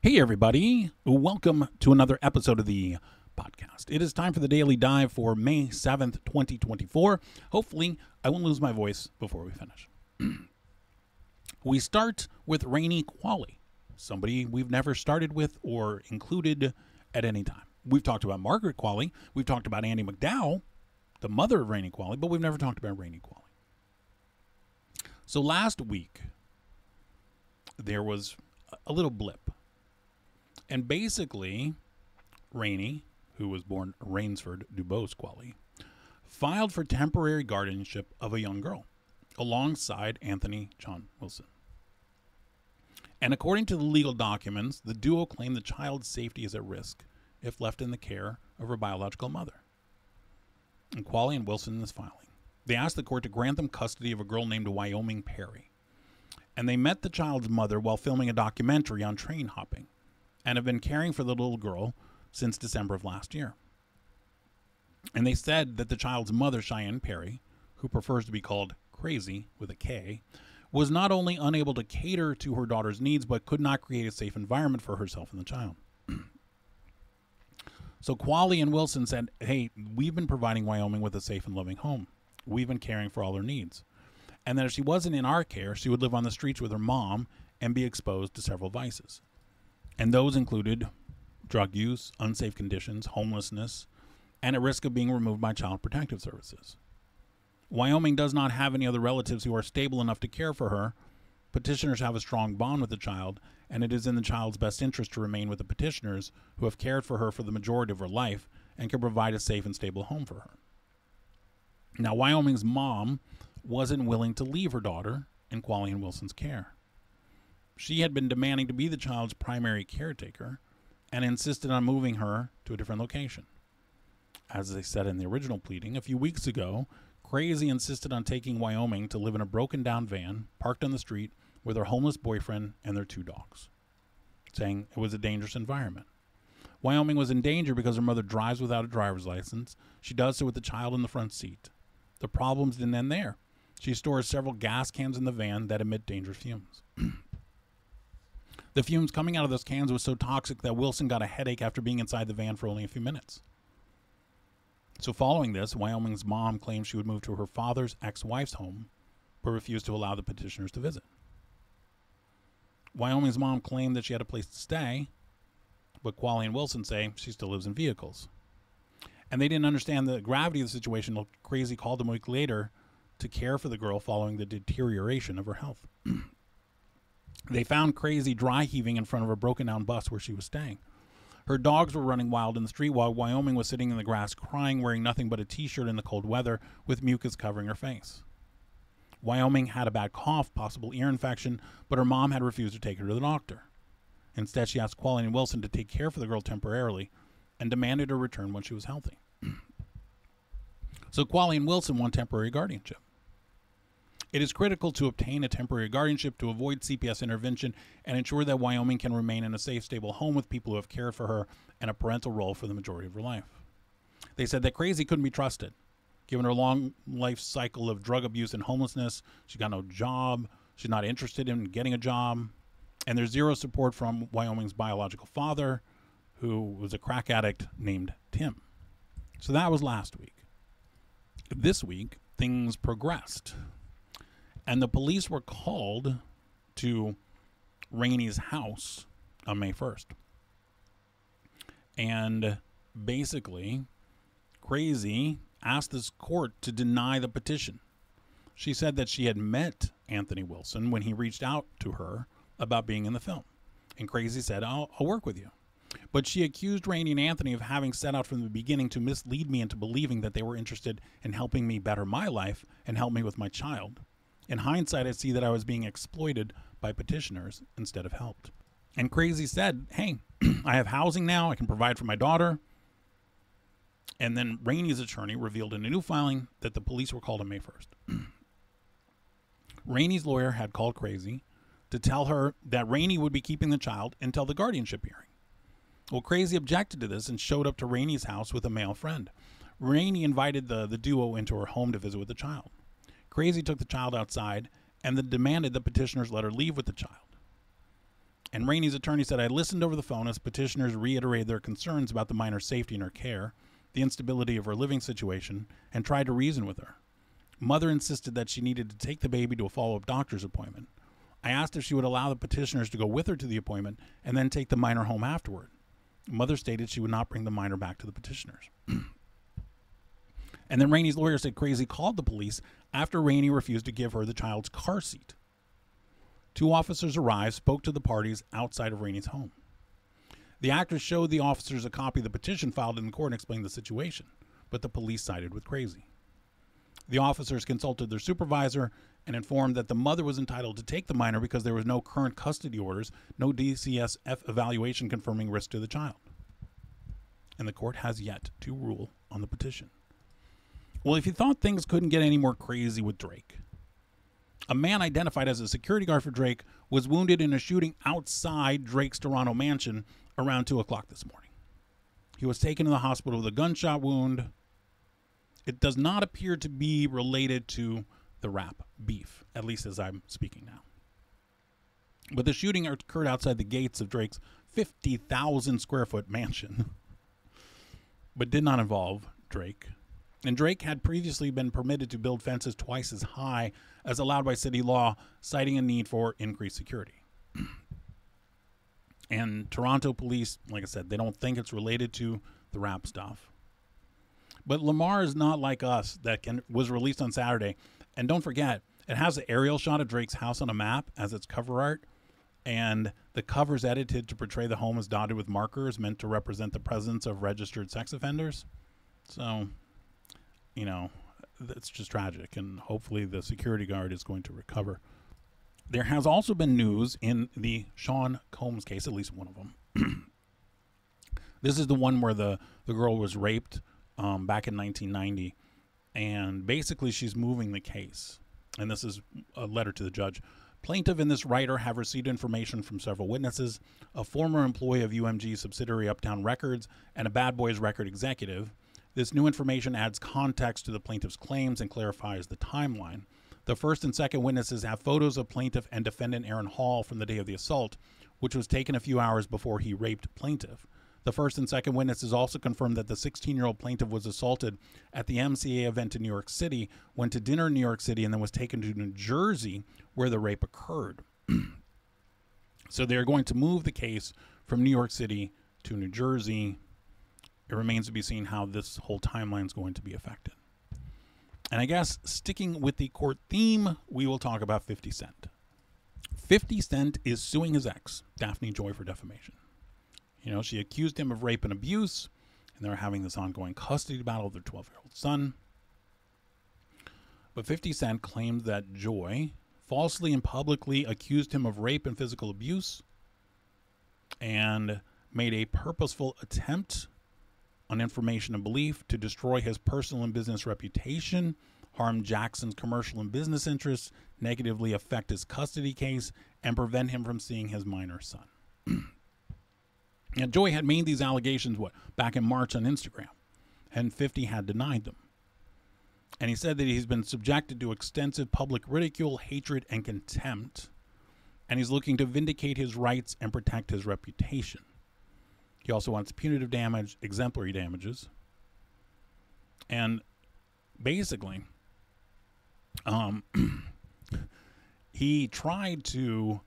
Hey, everybody. Welcome to another episode of the podcast. It is time for the daily dive for May 7th, 2024. Hopefully, I won't lose my voice before we finish. we start with Rainey Qualley, somebody we've never started with or included at any time. We've talked about Margaret Qualley, we've talked about Andie MacDowell, the mother of Rainey Qualley, but we've never talked about Rainey Qualley. So last week, there was a little blip. And basically, Rainey, who was born Rainsford Dubose Qualley, filed for temporary guardianship of a young girl alongside Anthony John Wilson. And according to the legal documents, the duo claim the child's safety is at risk if left in the care of her biological mother. And Qualley and Wilson in this filing. They asked the court to grant them custody of a girl named Wyoming Perry. And they met the child's mother while filming a documentary on train hopping and have been caring for the little girl since December of last year. And they said that the child's mother, Cheyenne Perry, who prefers to be called Krazy with a K, was not only unable to cater to her daughter's needs, but could not create a safe environment for herself and the child. so Qualley and Wilson said, Hey, we've been providing Wyoming with a safe and loving home. We've been caring for all her needs. And that if she wasn't in our care, she would live on the streets with her mom and be exposed to several vices. And those included drug use, unsafe conditions, homelessness, and at risk of being removed by Child Protective Services. Wyoming does not have any other relatives who are stable enough to care for her. Petitioners have a strong bond with the child, and it is in the child's best interest to remain with the petitioners who have cared for her for the majority of her life and can provide a safe and stable home for her. Now, Wyoming's mom wasn't willing to leave her daughter in Qualley and Wilson's care. She had been demanding to be the child's primary caretaker and insisted on moving her to a different location. As they said in the original pleading, a few weeks ago, Krazy insisted on taking Wyoming to live in a broken down van parked on the street with her homeless boyfriend and their two dogs, saying it was a dangerous environment. Wyoming was in danger because her mother drives without a driver's license. She does so with the child in the front seat. The problems didn't end there. She stores several gas cans in the van that emit dangerous fumes. the fumes coming out of those cans was so toxic that Wilson got a headache after being inside the van for only a few minutes. So, following this, Wyoming's mom claimed she would move to her father's ex wife's home, but refused to allow the petitioners to visit. Wyoming's mom claimed that she had a place to stay, but Qualley and Wilson say she still lives in vehicles. And they didn't understand the gravity of the situation. until Krazy called them a week later to care for the girl following the deterioration of her health. they found Krazy dry heaving in front of a broken down bus where she was staying. Her dogs were running wild in the street while Wyoming was sitting in the grass crying, wearing nothing but a t shirt in the cold weather with mucus covering her face. Wyoming had a bad cough, possible ear infection, but her mom had refused to take her to the doctor. Instead, she asked Qualley and Wilson to take care for the girl temporarily and demanded her return when she was healthy. so Qualley and Wilson won temporary guardianship. It is critical to obtain a temporary guardianship to avoid CPS intervention and ensure that Wyoming can remain in a safe, stable home with people who have cared for her and a parental role for the majority of her life. They said that Krazy couldn't be trusted. Given her long life cycle of drug abuse and homelessness, she got no job, she's not interested in getting a job, and there's zero support from Wyoming's biological father, who was a crack addict named Tim. So that was last week. This week, things progressed and the police were called to Rainey's house on May 1st. And basically, Krazy asked this court to deny the petition. She said that she had met Anthony Wilson when he reached out to her about being in the film. And Krazy said, I'll, I'll work with you. But she accused Rainey and Anthony of having set out from the beginning to mislead me into believing that they were interested in helping me better my life and help me with my child. In hindsight, I see that I was being exploited by petitioners instead of helped. And Krazy said, Hey, I have housing now. I can provide for my daughter. And then Rainey's attorney revealed in a new filing that the police were called on May 1st. Rainey's lawyer had called Krazy to tell her that Rainey would be keeping the child until the guardianship hearing. Well, Krazy objected to this and showed up to Rainey's house with a male friend. Rainey invited the, the duo into her home to visit with the child. Krazy took the child outside and then demanded the petitioners let her leave with the child. And Rainey's attorney said, I listened over the phone as petitioners reiterated their concerns about the minor's safety in her care, the instability of her living situation, and tried to reason with her. Mother insisted that she needed to take the baby to a follow up doctor's appointment. I asked if she would allow the petitioners to go with her to the appointment and then take the minor home afterward. Mother stated she would not bring the minor back to the petitioners. and then Rainey's lawyer said Krazy called the police after Rainey refused to give her the child's car seat. Two officers arrived, spoke to the parties outside of Rainey's home. The actress showed the officers a copy of the petition filed in the court and explained the situation, but the police sided with Krazy. The officers consulted their supervisor and informed that the mother was entitled to take the minor because there was no current custody orders, no DCSF evaluation confirming risk to the child. And the court has yet to rule on the petition. Well, if you thought things couldn't get any more crazy with Drake, a man identified as a security guard for Drake was wounded in a shooting outside Drake's Toronto mansion around 2 o'clock this morning. He was taken to the hospital with a gunshot wound. It does not appear to be related to the rap beef, at least as I'm speaking now. But the shooting occurred outside the gates of Drake's 50,000 square foot mansion, but did not involve Drake. And Drake had previously been permitted to build fences twice as high as allowed by city law, citing a need for increased security. and Toronto police, like I said, they don't think it's related to the rap stuff. But Lamar is not like us that can was released on Saturday and don't forget, it has an aerial shot of Drake's house on a map as its cover art. And the cover's edited to portray the home as dotted with markers meant to represent the presence of registered sex offenders. So, you know, it's just tragic. And hopefully the security guard is going to recover. There has also been news in the Sean Combs case, at least one of them. this is the one where the, the girl was raped um, back in 1990 and basically she's moving the case. And this is a letter to the judge. Plaintiff and this writer have received information from several witnesses, a former employee of UMG subsidiary Uptown Records and a Bad Boys record executive. This new information adds context to the plaintiff's claims and clarifies the timeline. The first and second witnesses have photos of plaintiff and defendant Aaron Hall from the day of the assault, which was taken a few hours before he raped plaintiff. The first and second witnesses also confirmed that the 16 year old plaintiff was assaulted at the MCA event in New York City, went to dinner in New York City, and then was taken to New Jersey where the rape occurred. so they're going to move the case from New York City to New Jersey. It remains to be seen how this whole timeline is going to be affected. And I guess sticking with the court theme, we will talk about 50 Cent. 50 Cent is suing his ex, Daphne Joy, for defamation. You know, she accused him of rape and abuse, and they're having this ongoing custody battle of their 12 year old son. But 50 Cent claimed that Joy falsely and publicly accused him of rape and physical abuse and made a purposeful attempt on information and belief to destroy his personal and business reputation, harm Jackson's commercial and business interests, negatively affect his custody case, and prevent him from seeing his minor son. And Joy had made these allegations what back in March on Instagram, and 50 had denied them. And he said that he's been subjected to extensive public ridicule, hatred, and contempt, and he's looking to vindicate his rights and protect his reputation. He also wants punitive damage, exemplary damages, and basically, um, he tried to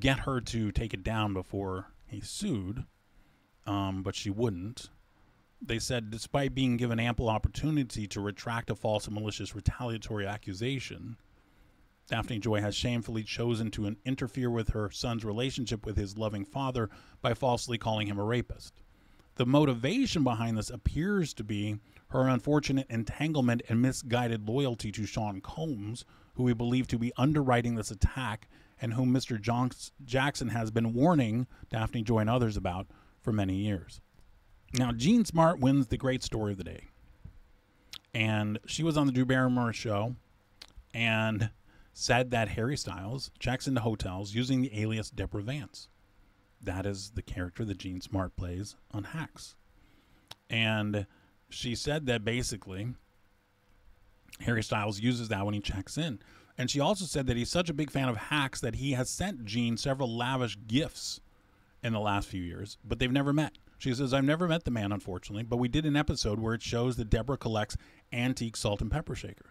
get her to take it down before he sued, um, but she wouldn't. They said, despite being given ample opportunity to retract a false and malicious retaliatory accusation, Daphne Joy has shamefully chosen to interfere with her son's relationship with his loving father by falsely calling him a rapist. The motivation behind this appears to be her unfortunate entanglement and misguided loyalty to Sean Combs, who we believe to be underwriting this attack and whom Mr. Jackson has been warning Daphne Joy and others about for many years. Now, Jean Smart wins the great story of the day. And she was on the Drew Barrymore show and said that Harry Styles checks into hotels using the alias Deborah Vance. That is the character that Jean Smart plays on Hacks. And she said that basically Harry Styles uses that when he checks in. And she also said that he's such a big fan of hacks that he has sent Jean several lavish gifts in the last few years, but they've never met. She says, I've never met the man, unfortunately, but we did an episode where it shows that Deborah collects antique salt and pepper shakers.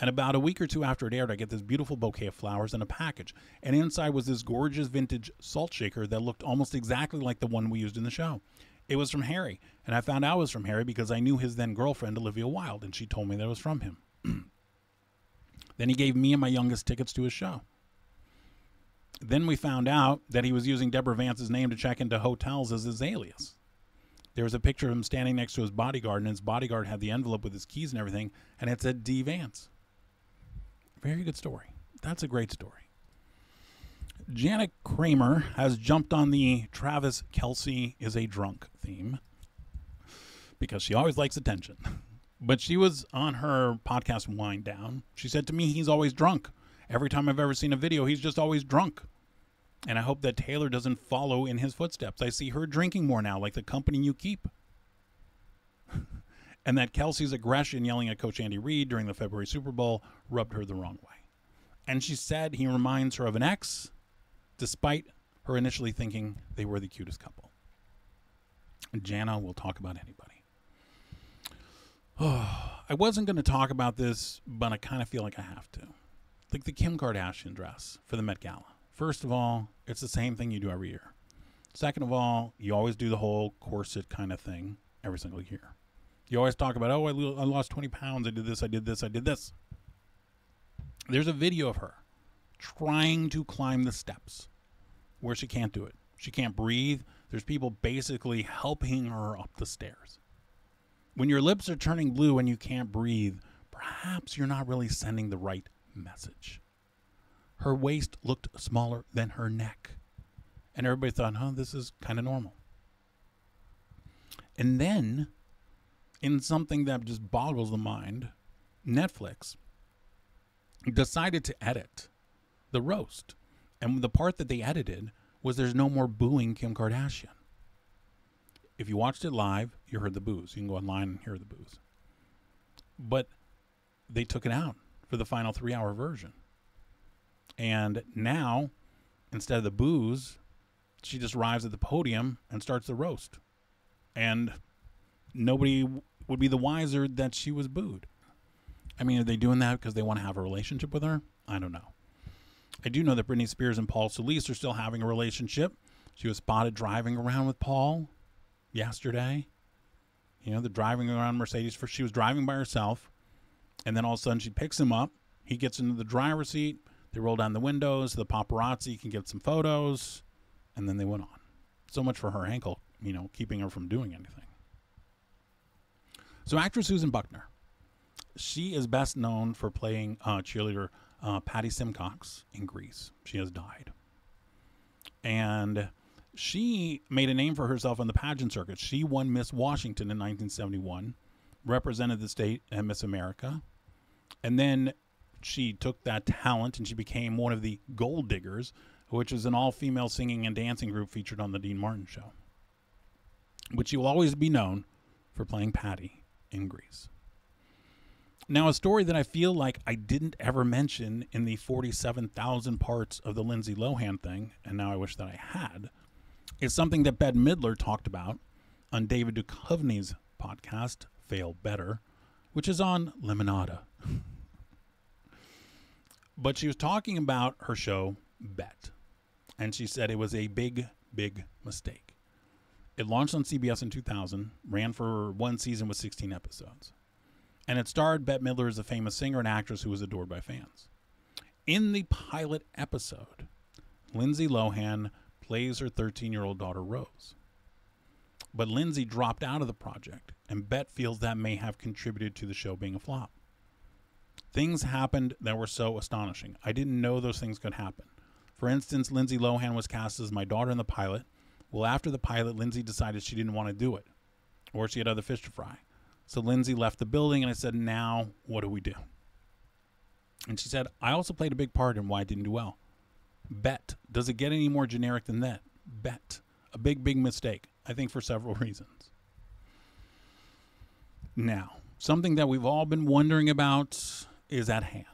And about a week or two after it aired, I get this beautiful bouquet of flowers in a package. And inside was this gorgeous vintage salt shaker that looked almost exactly like the one we used in the show. It was from Harry. And I found out it was from Harry because I knew his then girlfriend, Olivia Wilde, and she told me that it was from him. then he gave me and my youngest tickets to his show. Then we found out that he was using Deborah Vance's name to check into hotels as his alias. There was a picture of him standing next to his bodyguard, and his bodyguard had the envelope with his keys and everything, and it said D. Vance. Very good story. That's a great story. Jana Kramer has jumped on the Travis Kelce is a drunk theme because she always likes attention. But she was on her podcast Wind Down. She said to me, he's always drunk. Every time I've ever seen a video, he's just always drunk. And I hope that Taylor doesn't follow in his footsteps. I see her drinking more now, like the company you keep. And that Kelce's aggression yelling at Coach Andy Reid during the February Super Bowl rubbed her the wrong way. And she said he reminds her of an ex, despite her initially thinking they were the cutest couple. Jana will talk about anybody. Oh, I wasn't going to talk about this, but I kind of feel like I have to. Like the Kim Kardashian dress for the Met Gala. First of all, it's the same thing you do every year. Second of all, you always do the whole corset kind of thing every single year. You always talk about, oh, I, I lost 20 pounds. I did this, I did this, I did this. There's a video of her trying to climb the steps where she can't do it. She can't breathe. There's people basically helping her up the stairs. When your lips are turning blue and you can't breathe, perhaps you're not really sending the right message. Her waist looked smaller than her neck. And everybody thought, huh, this is kind of normal. And then, in something that just boggles the mind, Netflix decided to edit the roast. And the part that they edited was there's no more booing Kim Kardashian. If you watched it live, you heard the boos. You can go online and hear the boos. But they took it out for the final three hour version. And now, instead of the boos, she just arrives at the podium and starts the roast. And nobody would be the wiser that she was booed. I mean, are they doing that because they want to have a relationship with her? I don't know. I do know that Britney Spears and Paul Soliz are still having a relationship. She was spotted driving around with Paul yesterday. You know, the driving around Mercedes. For she was driving by herself, and then all of a sudden she picks him up. He gets into the driver's seat. They roll down the windows. The paparazzi can get some photos, and then they went on. So much for her ankle, you know, keeping her from doing anything. So, actress Susan Buckner, she is best known for playing uh, cheerleader uh, Patty Simcox in Grease. She has died. And she made a name for herself on the pageant circuit. She won Miss Washington in 1971, represented the state at Miss America, and then she took that talent and she became one of the Gold Diggers, which is an all female singing and dancing group featured on The Dean Martin Show. But she will always be known for playing Patty in Grease. Now, a story that I feel like I didn't ever mention in the 47,000 parts of the Lindsay Lohan thing, and now I wish that I had, is something that Bette Midler talked about on David Duchovny's podcast, Fail Better, which is on Lemonada. but she was talking about her show, Bette, and she said it was a big, big mistake. It launched on CBS in 2000, ran for one season with 16 episodes and it starred Bette Midler as a famous singer and actress who was adored by fans. In the pilot episode, Lindsay Lohan plays her 13 year old daughter Rose. But Lindsay dropped out of the project, and Bette feels that may have contributed to the show being a flop. Things happened that were so astonishing. I didn't know those things could happen. For instance, Lindsay Lohan was cast as my daughter in the pilot. Well, after the pilot, Lindsay decided she didn't want to do it, or she had other fish to fry. So Lindsay left the building, and I said, Now, what do we do? And she said, I also played a big part in why I didn't do well. Bette. Does it get any more generic than that? Bette. A big, big mistake, I think, for several reasons. Now, something that we've all been wondering about is at hand.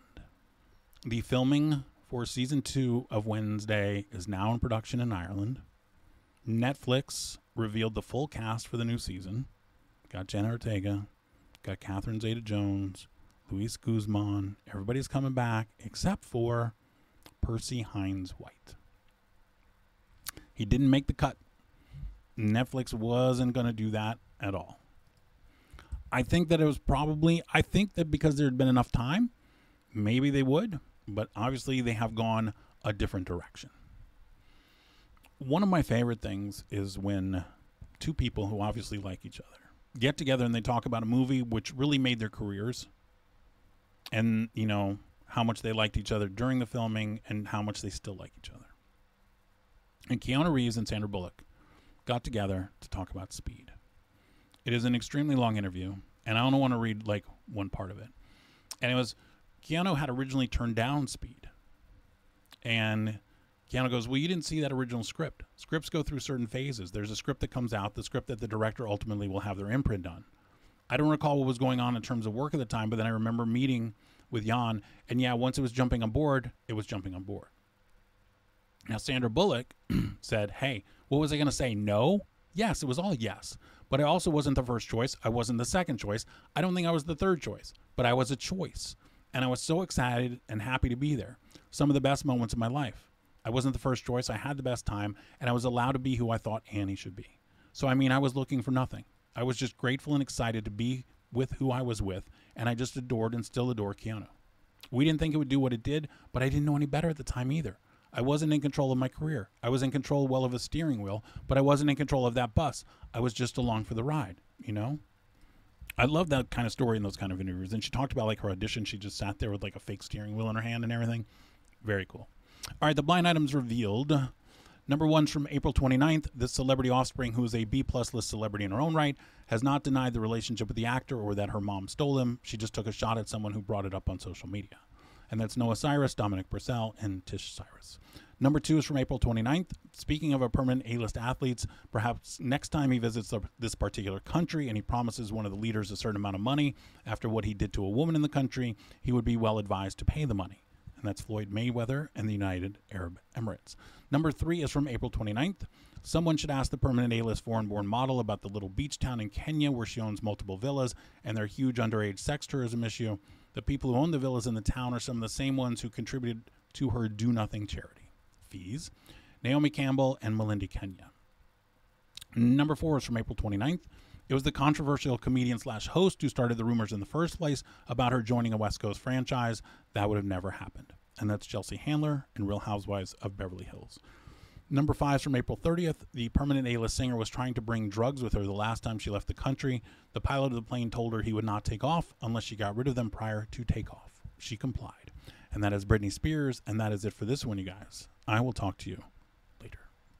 The filming for season two of Wednesday is now in production in Ireland. Netflix revealed the full cast for the new season. Got Jenna Ortega, got Catherine Zeta Jones, Luis Guzman. Everybody's coming back except for Percy Hynes White. He didn't make the cut. Netflix wasn't going to do that at all. I think that it was probably, I think that because there had been enough time, maybe they would, but obviously they have gone a different direction. One of my favorite things is when two people who obviously like each other get together and they talk about a movie which really made their careers and, you know, how much they liked each other during the filming and how much they still like each other. And Keanu Reeves and Sandra Bullock got together to talk about speed. It is an extremely long interview, and I only want to read like one part of it. And it was Keanu had originally turned down speed. And Keanu goes, Well, you didn't see that original script. Scripts go through certain phases. There's a script that comes out, the script that the director ultimately will have their imprint on. I don't recall what was going on in terms of work at the time, but then I remember meeting with Jan, and yeah, once it was jumping on board, it was jumping on board. Now, Sandra Bullock said, Hey, what was I going to say? No? Yes, it was all yes. But I also wasn't the first choice. I wasn't the second choice. I don't think I was the third choice, but I was a choice. And I was so excited and happy to be there. Some of the best moments of my life. I wasn't the first choice. I had the best time, and I was allowed to be who I thought Annie should be. So, I mean, I was looking for nothing. I was just grateful and excited to be with who I was with, and I just adored and still adore Keanu. We didn't think it would do what it did, but I didn't know any better at the time either. I wasn't in control of my career. I was in control well of a steering wheel, but I wasn't in control of that bus. I was just along for the ride, you know? I love that kind of story in those kind of interviews. And she talked about like her audition. She just sat there with like a fake steering wheel in her hand and everything. Very cool. All right, the blind items revealed. Number one's from April 29th. This celebrity offspring, who is a B plus list celebrity in her own right, has not denied the relationship with the actor or that her mom stole him. She just took a shot at someone who brought it up on social media and that's Noah Cyrus, Dominic Purcell, and Tish Cyrus. Number two is from April 29th. Speaking of a permanent A list athletes, perhaps next time he visits this particular country and he promises one of the leaders a certain amount of money after what he did to a woman in the country, he would be well advised to pay the money. And that's Floyd Mayweather and the United Arab Emirates. Number three is from April 29th. Someone should ask the permanent A list foreign born model about the little beach town in Kenya where she owns multiple villas and their huge underage sex tourism issue. The people who own the villas in the town are some of the same ones who contributed to her Do Nothing charity fees Naomi Campbell and Malindi Kenya. Number four is from April 29th. It was the controversial comedian slash host who started the rumors in the first place about her joining a West Coast franchise. That would have never happened. And that's Chelsea Handler in Real Housewives of Beverly Hills. Number five is from April 30th. The permanent A list singer was trying to bring drugs with her the last time she left the country. The pilot of the plane told her he would not take off unless she got rid of them prior to takeoff. She complied. And that is Britney Spears. And that is it for this one, you guys. I will talk to you